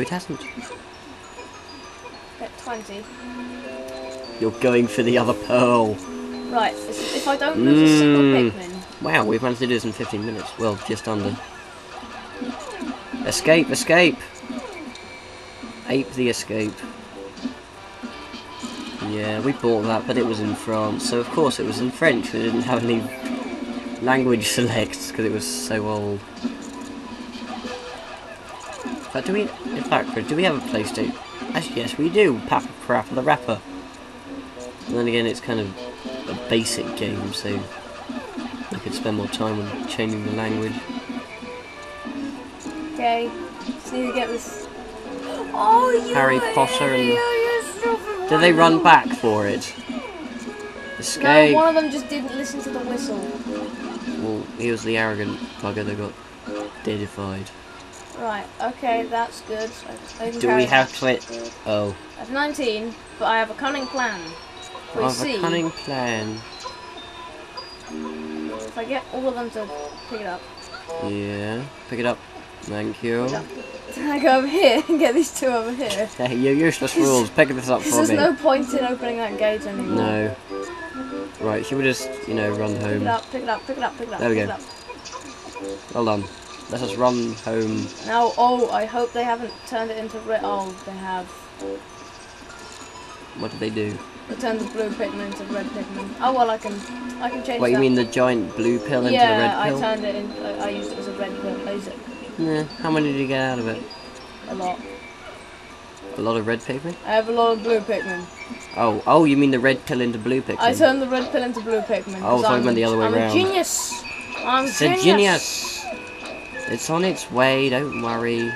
it hasn't. At 20. You're going for the other pearl. Right, if I don't lose a single Mm. Pikmin, Wow, we've managed to do this in 15 minutes. Well, just under. Escape, escape! Ape the escape. Yeah, we bought that, but it was in France, so of course it was in French. We didn't have any language selects because it was so old. But do we, in fact, do we have a PlayStation? Actually, yes, we do. Papa Parappa the Rapper. And then again, it's kind of a basic game, so I could spend more time on changing the language. okay. Just need to get this. Oh, you Harry Potter and- you're Do they run back for it? Escape. No, one of them just didn't listen to the whistle. Well, he was the arrogant bugger that got deadified. Right, okay, that's good. Do we have to? Oh, I have 19, but I have a cunning plan. We I have see a cunning plan. if I get all of them to pick it up. Yeah, pick it up. Thank you. I go over here and get these two over here. Hey, you're useless rules. Pick this up for there's me. no point in opening that gate anymore. No. Right, should we just, you know, run home? Pick it up, pick it up, pick it up, pick it up. There we go. Well done. Let us run home. Now, oh, I hope they haven't turned it into red. Oh, they have. What did they do? They turned the blue Pikmin into red Pikmin. Oh well, I can, I can change What, you that. mean the giant blue pill into yeah, the red pill? Yeah, I turned it in. I, I used it as a red pill. I used it Yeah, how many did you get out of it? a lot. A lot of red paper? I have a lot of blue Pikmin. Oh, oh, you mean the red pill into blue Pikmin? I turned the red pill into blue Pikmin. Oh, so I I'm meant the a- other way I'm round. a genius. I'm It's a genius. It's on its way, don't worry.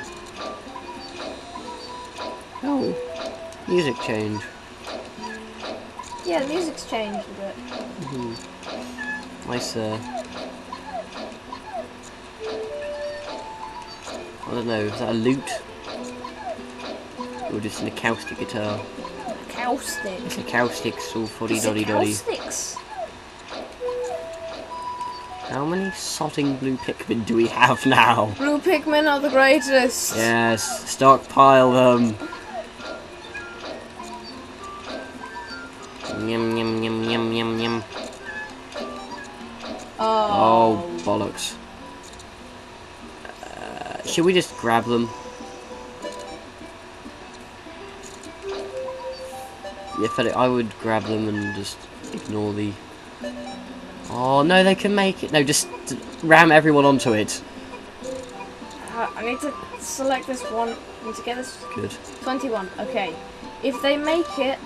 Oh, music change. Yeah, the music's changed a bit. Nice, uh... I don't know, is that a lute? Or just an acoustic guitar? Caustic. It's acoustics, all foddy It's doddy doddy. acoustics. How many sodding blue Pikmin do we have now? Blue Pikmin are the greatest. Yes, stockpile them. Yum yum yum yum yum yum. Oh. Oh, bollocks. Uh, should we just grab them? Yeah, I would grab them and just ignore the... Oh, no, they can make it. No, just ram everyone onto it. Uh, I need to select this one. I need to get this Good. 21. Okay. If they make it,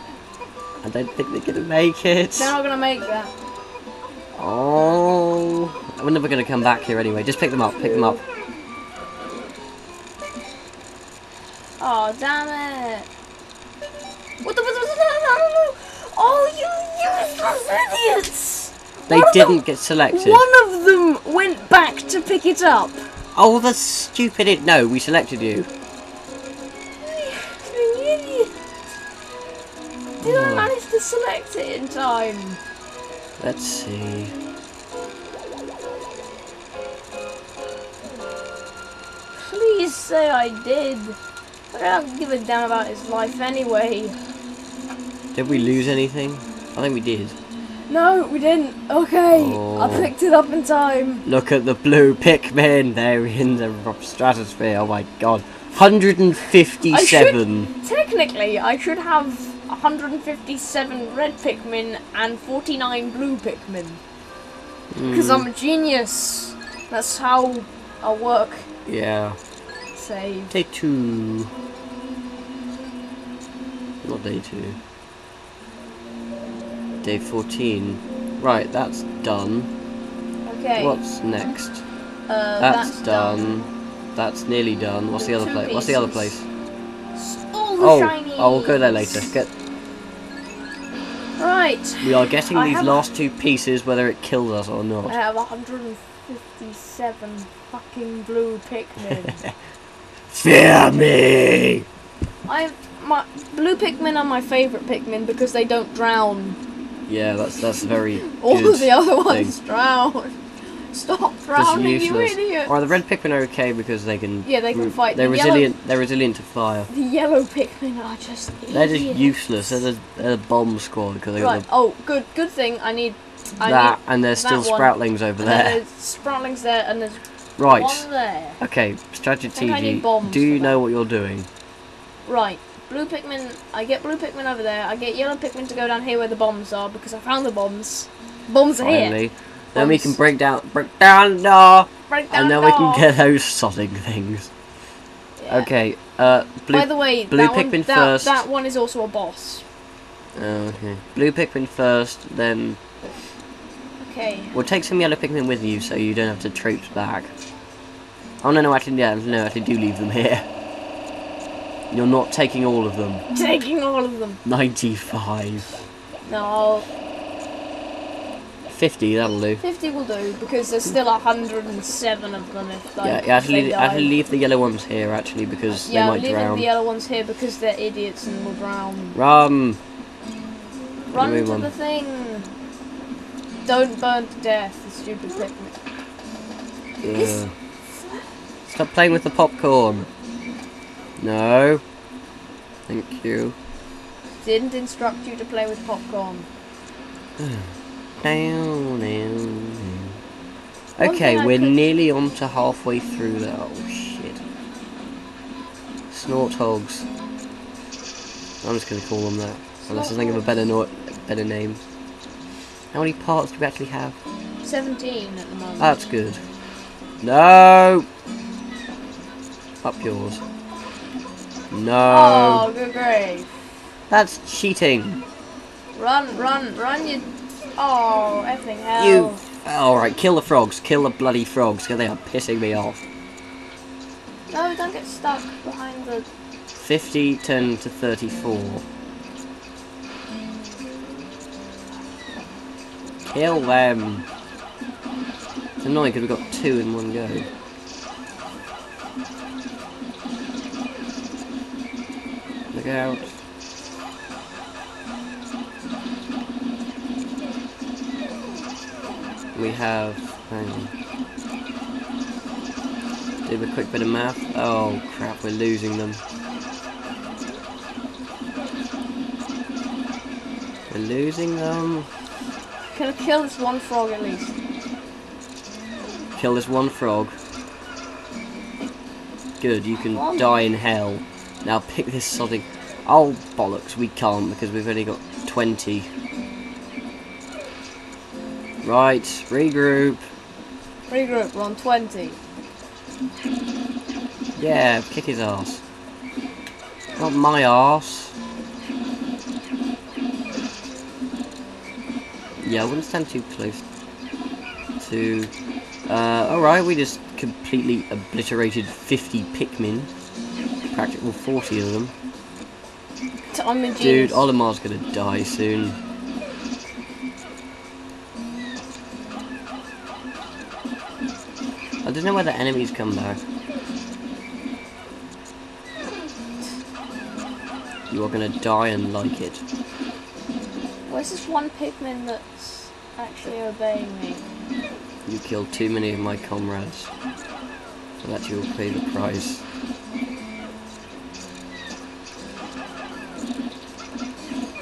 I don't think they're gonna make it. they're not gonna make that. Oh, we're never gonna come back here anyway. Just pick them up. Pick them up. Oh, damn it. They One didn't them- get selected. One of them went back to pick it up. Oh, the stupid it. No, we selected you. Did I Oh. manage to select it in time? Let's see. Please say I did. I don't give a damn about his life anyway. Did we lose anything? I think we did. No, we didn't. Okay, I Oh. picked it up in time. Look at the blue Pikmin. They're in the stratosphere. Oh my god. 157. Technically, I should have 157 red Pikmin and 49 blue Pikmin. Because Hmm, I'm a genius. That's how I work. Yeah. Save. Day two. Not day two. Day 14. Right, that's done. Okay. What's next? Uh, That's, that's, done. That's nearly done. What's the other place? What's the other place? All the Oh, shiny. oh, we'll go there later. Get, Right. we are getting I these last two pieces, whether it kills us or not. I have 157 fucking blue Pikmin. Fear me! I my blue Pikmin are my favourite Pikmin because they don't drown. Yeah, that's that's very All of the other thing. ones drown. Stop drowning, you idiot! Or the red Pikmin are okay because they can. Yeah, they can fight. They're The yellow- resilient. They're resilient to fire. The yellow Pikmin are just They're just useless. They're the, they're the bomb squad because they Right. got Oh, good. Good thing. I need. I that, need. and there's still one. sproutlings over and there. There's sproutlings there, and there's Right. one there. Okay. Strategy. I Do you know that. what you're doing? Right. Blue Pikmin. I get blue Pikmin over there. I get yellow Pikmin to go down here where the bombs are because I found the bombs. Bombs are here. Finally. Then we can break down, break down the door, Break down and then the we can get those sodding things. Yeah. Okay. Uh, blue. By the way, blue that, one, Pikmin that, first. that one is also a boss. okay. Blue Pikmin first. Then Okay. we'll take some yellow Pikmin with you, so you don't have to traipse back. Oh no, no, actually, yeah, no, actually, do leave them here. You're not taking all of them. Taking all of them. 95. No, 50, that'll do. 50 will do because there's still 107 of them if like, Yeah, yeah actually, actually leave the yellow ones here, actually, because Yeah, they might leaving drown. the yellow ones here because they're idiots and will drown. Run! Run to on. the thing. Don't burn to death, the stupid Pikmin. Ugh. Stop playing with the popcorn. No. Thank you. Didn't instruct you to play with popcorn. Down, down, down. Okay, we're nearly on to halfway through that. Oh shit. Snort hogs. I'm just gonna call them that. Unless I think of a better no better name. How many parts do we actually have? 17 at the moment. That's good. No! Up yours. No! oh, good grief. That's cheating! Run, run, run, you. Oh, effing hell. You. Alright, kill the frogs. Kill the bloody frogs, because they are pissing me off. No, don't get stuck behind the. 50 10 to 34. Kill them. It's annoying because we've got two in one go. Out. We have. Hang on. Do a quick bit of math. Oh crap, we're losing them. We're losing them. Can I kill this one frog at least. Kill this one frog. Good, you can die in hell. Now pick this sodding. Oh bollocks, we can't because we've only got 20. Right, regroup. Regroup, we're on 20. Yeah, kick his ass. Not my ass. Yeah, I wouldn't stand too close to. Uh, alright, we just completely obliterated 50 Pikmin. Practical 40 of them. I'm a Dude. Olimar's gonna die soon. I don't know whether the enemies come back. You are gonna die and like it. Where's this one Pikmin that's actually obeying me? You killed too many of my comrades. So that you will pay the price.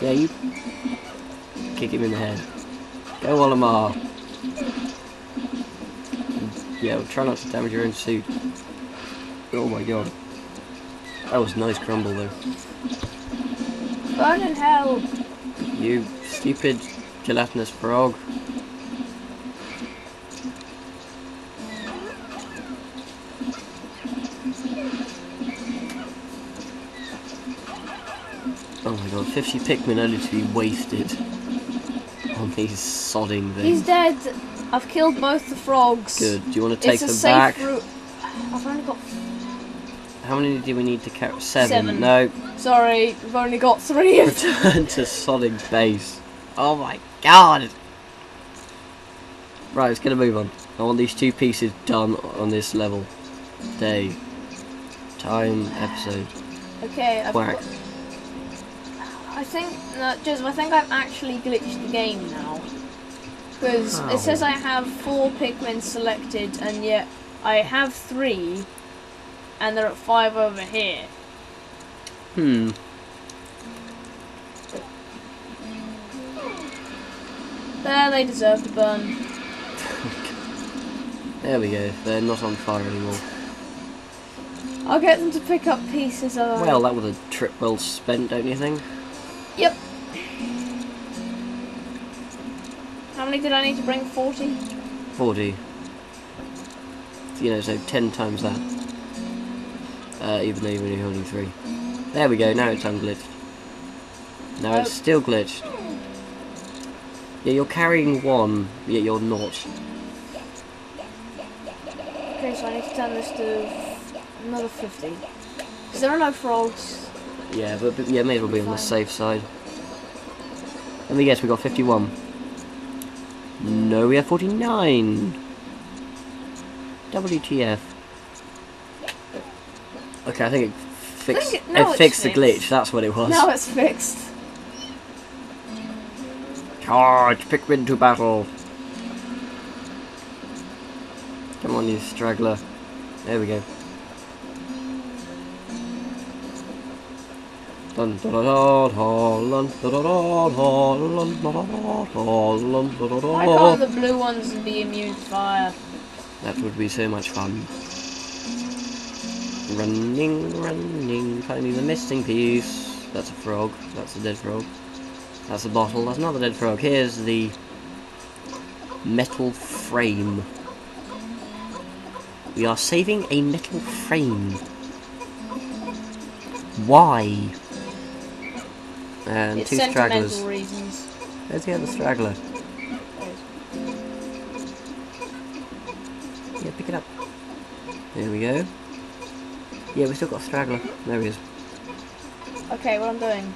Yeah, you kick him in the head. Go Olimar. Yeah, well, try not to damage your own suit. Oh my god. That was nice crumble though. Burn in hell! You stupid gelatinous frog. Oh my god, 50 Pikmin only to be wasted on these sodding things. He's dead! I've killed both the frogs. Good. Do you want to take It's a them safe back? route. I've only got. How many do we need to carry? Seven. Seven. No. Sorry, we've only got three of them. Return to sodding base. Oh my god! Right, let's get a move on. I want these two pieces done on this level. Day. Time, episode. Okay, I've Whack. got- I think, no, Joseph, I think I've actually glitched the game now. Because Oh. it says I have four Pikmin selected, and yet I have three, and there are at five over here. Hmm. There, they deserve to burn. There we go. They're not on fire anymore. I'll get them to pick up pieces of. Well, that was a trip well spent, don't you think? Yep. How many did I need to bring? 40? 40. You know, so 10 times that. Uh, even though you're only holding 3. There we go, now it's unglitched. Now it's Oh. still glitched. Yeah, you're carrying one, yet you're not. Okay, so I need to turn this to another 50. Because there are no frogs. Yeah, but, but yeah, may as well be on the safe side. Let me guess, we got 51. No, we have 49. WTF. Okay, I think it fixed, think it- no, it it's fixed the fixed. glitch, that's what it was. Now it's fixed. Charge Pikmin to battle. Come on, you straggler. There we go. Why can't the blue ones be immune to fire? That would be so much fun. Running, running, finding the missing piece. That's a frog. That's a dead frog. That's a bottle. That's another dead frog. Here's the metal frame. We are saving a metal frame. Why? And it's two stragglers. reasons. Where's the other straggler? Yeah, pick it up. There we go. Yeah, we still got a straggler. There he is. Okay, what I'm doing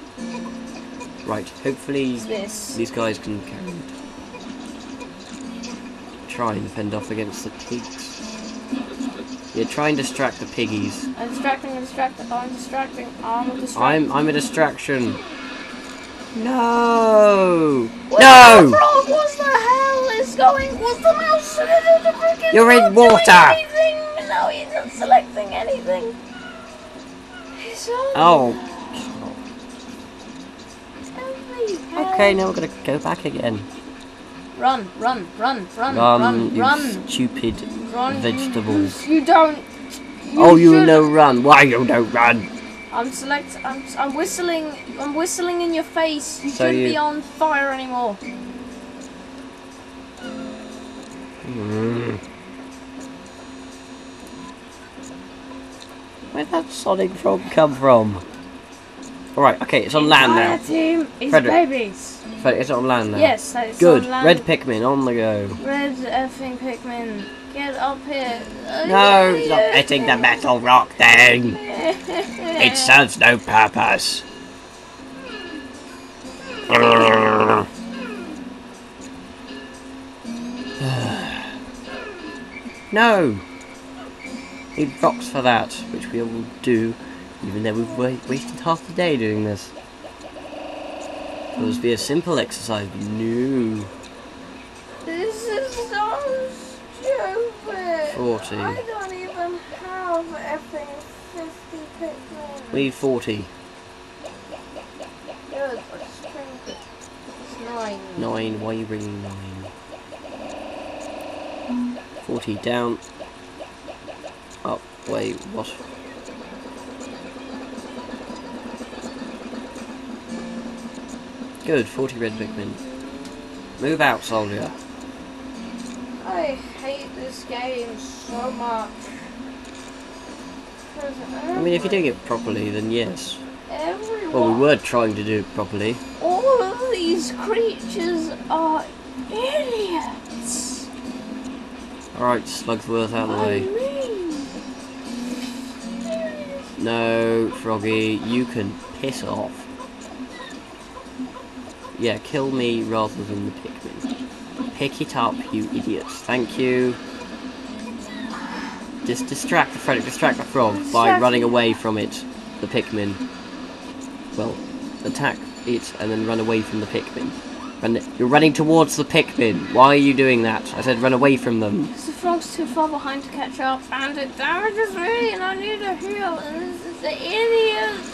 Right, hopefully these guys can carry it. Try and fend off against the pigs. Yeah, try and distract the piggies. I'm distracting, I'm distracting, I'm distracting, I'm distracting. I'm I'm a distraction. No! What no! What the hell is going? What's the mouse? The freaking You're in water. Anything. No, he's not selecting anything. He's on Oh, okay, now we're gonna go back again. Run, run, run, run, Run, run, you run, stupid run. vegetables. You don't. You oh, you should- no run. Why you no run? I'm select. I'm. I'm whistling. I'm whistling in your face. You So shouldn't you- be on fire anymore. Mm. Where'd that sonic frog come from? Alright, okay, it's on land now. team is Frederick. babies. Fred, It's on land now. Yes, is Good. on land. Red Pikmin on the go. Red effing Pikmin, get up here. No, stop hitting the metal rock thing. It serves no purpose. no. Need rocks for that, which we will do, even though we've wa- wasted half the day doing this. It was be a simple exercise, but no. This is so stupid. 40. I don't even have effing 50 Pikmin. We need 40. Good, I just think nine. 9, why are you bringing 9? 40 down. Up, wait, what? Good, 40 red Pikmin. Move out, soldier. I hate this game so much. I mean, if you're doing it properly, then yes. Everyone, Well, we were trying to do it properly. all of these creatures are idiots. Alright, Slugsworth out of the way. mean, No, Froggy, you can piss off. Yeah, kill me rather than the Pikmin. Pick it up, you idiots. Thank you. Just distract the Frederick, distract the frog by running away from it, the Pikmin. Well, attack it and then run away from the Pikmin. Run, you're running towards the Pikmin. Why are you doing that? I said run away from them. Because the frog's too far behind to catch up, and it damages me, and I need a heal, and this is the idiot.